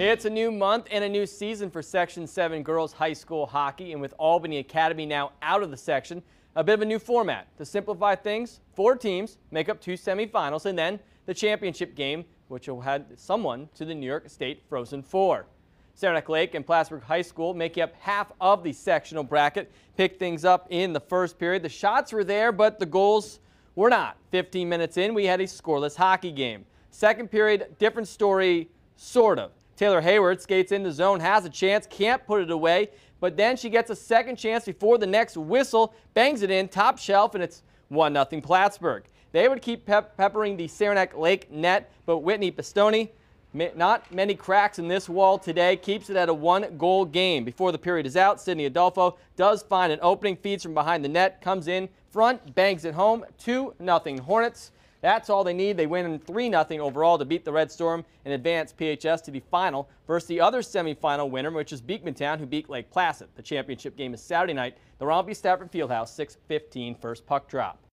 It's a new month and a new season for Section 7 girls high school hockey, and with Albany Academy now out of the section, a bit of a new format. To simplify things, four teams make up two semifinals and then the championship game, which will head someone to the New York State Frozen Four. Saranac Lake and Plattsburgh High School making up half of the sectional bracket. Pick things up in the first period. The shots were there, but the goals were not. 15 minutes in, we had a scoreless hockey game. Second period, different story, sort of. Taylor Hayward skates in the zone, has a chance, can't put it away, but then she gets a second chance before the next whistle, bangs it in, top shelf, and it's 1-0 Plattsburgh. They would keep pep peppering the Saranac Lake net, but Whitney Pistone, not many cracks in this wall today, keeps it at a one-goal game. Before the period is out, Sydney Adolfo does find an opening, feeds from behind the net, comes in front, bangs it home, 2-0 Hornets. That's all they need. They win 3-0 overall to beat the Red Storm and advance PHS to the final versus the other semifinal winner, which is Beekmantown, who beat Lake Placid. The championship game is Saturday night. The Romney Stafford Fieldhouse, 6:15 first puck drop.